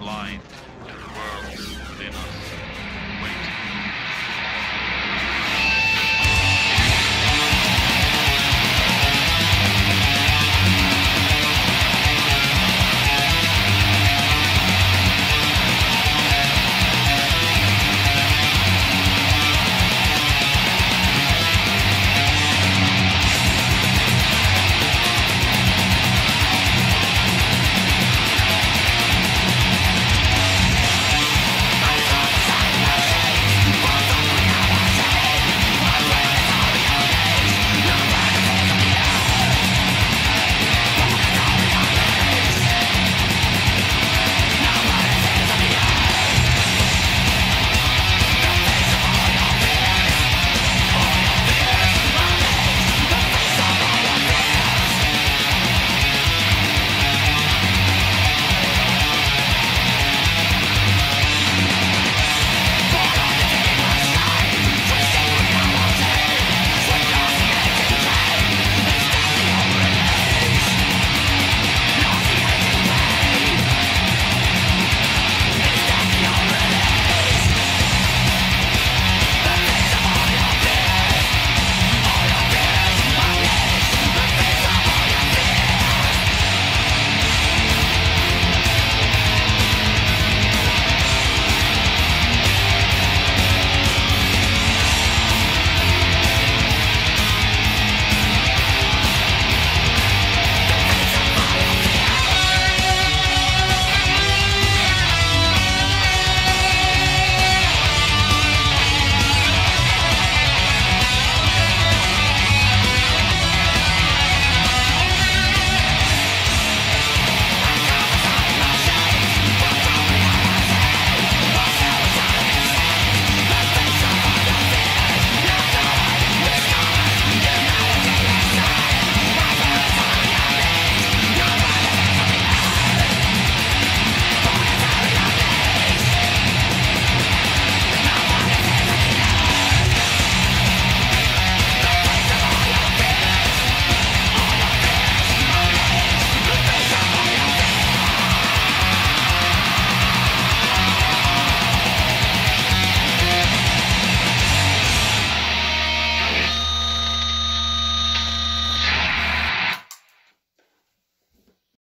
Line.